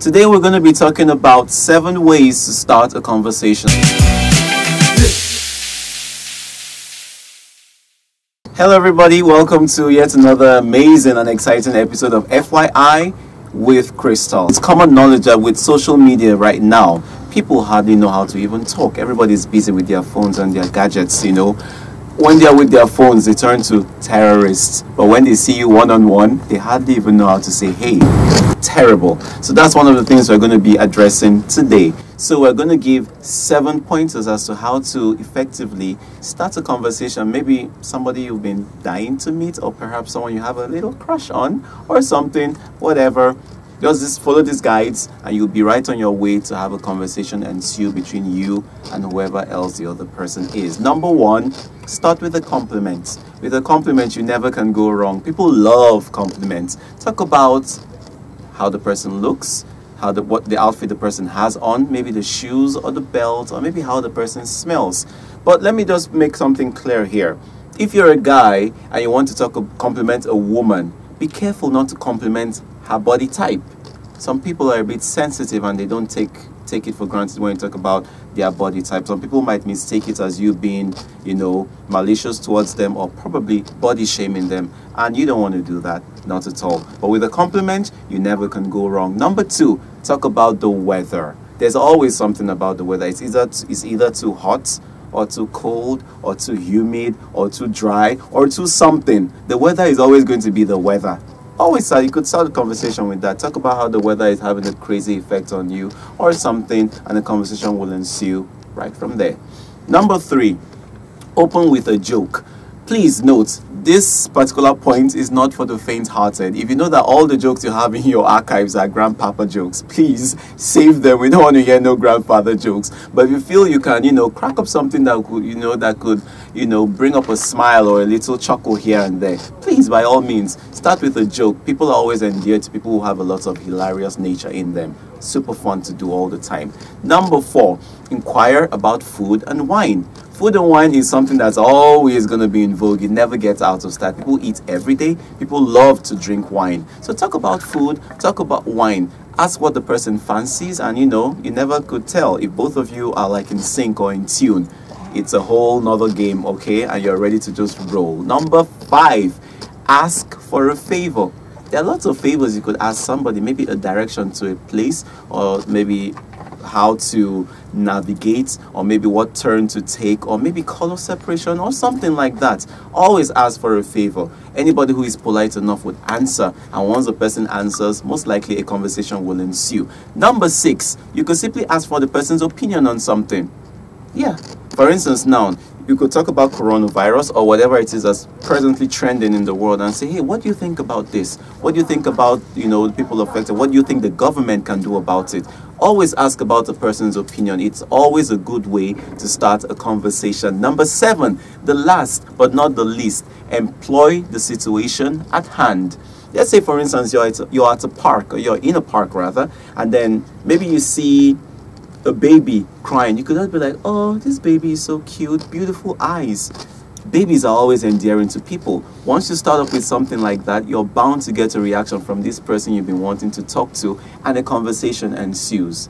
Today we're going to be talking about seven ways to start a conversation. Hello, everybody. Welcome to yet another amazing and exciting episode of FYI with Christal. It's common knowledge that with social media right now, people hardly know how to even talk. Everybody's busy with their phones and their gadgets, you know when they are with their phones, they turn to terrorists. But when they see you one on one, they hardly even know how to say, hey, terrible. So that's one of the things we're going to be addressing today. So we're going to give seven pointers as to how to effectively start a conversation. Maybe somebody you've been dying to meet, or perhaps someone you have a little crush on, or something, whatever. Just this, follow these guides and you'll be right on your way to have a conversation ensue between you and whoever else the other person is. Number one, start with a compliment. With a compliment, you never can go wrong. People love compliments. Talk about how the person looks, how the what the outfit the person has on, maybe the shoes or the belt, or maybe how the person smells. But let me just make something clear here. If you're a guy and you want to talk compliment a woman, be careful not to compliment her body type. Some people are a bit sensitive and they don't take take it for granted when you talk about their body type. Some people might mistake it as you being, you know, malicious towards them or probably body shaming them. And you don't want to do that, not at all. But with a compliment, you never can go wrong. Number two, talk about the weather. There's always something about the weather. It's either it's either too hot or too cold or too humid or too dry or too something. The weather is always going to be the weather always start, you could start a conversation with that. Talk about how the weather is having a crazy effect on you or something, and the conversation will ensue right from there. Number three, open with a joke. Please note, this particular point is not for the faint-hearted. If you know that all the jokes you have in your archives are grandpapa jokes, please save them. We don't want to hear no grandfather jokes. But if you feel you can, you know, crack up something that could, you know, that could, you know, bring up a smile or a little chuckle here and there, please, by all means, start with a joke. People are always endeared to people who have a lot of hilarious nature in them. Super fun to do all the time. Number four, inquire about food and wine. Food and wine is something that's always going to be in vogue. It never gets out of style. People eat every day. People love to drink wine. So talk about food, talk about wine. Ask what the person fancies, and you know, you never could tell if both of you are like in sync or in tune. It's a whole nother game, okay? And you're ready to just roll. Number five, ask for a favor there are lots of favors you could ask somebody maybe a direction to a place or maybe how to navigate or maybe what turn to take or maybe color separation or something like that. Always ask for a favor. Anybody who is polite enough would answer and once the person answers most likely a conversation will ensue. Number six you could simply ask for the person's opinion on something. Yeah for instance now you could talk about coronavirus or whatever it is that's presently trending in the world and say, hey, what do you think about this? What do you think about, you know, people affected? What do you think the government can do about it? Always ask about a person's opinion. It's always a good way to start a conversation. Number seven, the last but not the least, employ the situation at hand. Let's say, for instance, you're at, a, you're at a park, or you're in a park rather, and then maybe you see a baby crying, you could not be like, oh, this baby is so cute, beautiful eyes. Babies are always endearing to people. Once you start off with something like that, you're bound to get a reaction from this person you've been wanting to talk to, and a conversation ensues.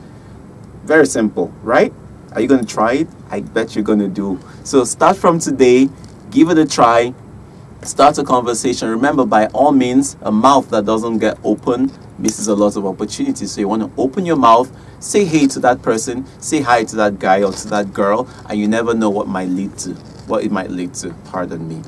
Very simple, right? Are you going to try it? I bet you're going to do. So start from today, give it a try, start a conversation. Remember, by all means, a mouth that doesn't get open misses a lot of opportunities. So you want to open your mouth, say hey to that person, say hi to that guy or to that girl, and you never know what might lead to, what it might lead to. Pardon me.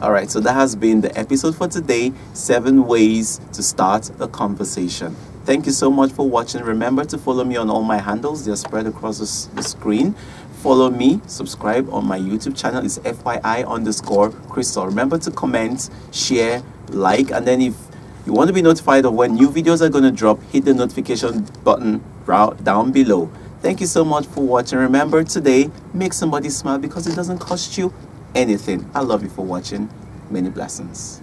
All right, so that has been the episode for today. Seven ways to start a conversation. Thank you so much for watching. Remember to follow me on all my handles. They're spread across the, screen. Follow me, subscribe on my YouTube channel. It's FYI underscore Christal. Remember to comment, share, like, and then if you want to be notified of when new videos are going to drop, hit the notification button right down below. Thank you so much for watching. Remember today, make somebody smile because it doesn't cost you anything. I love you for watching. Many blessings.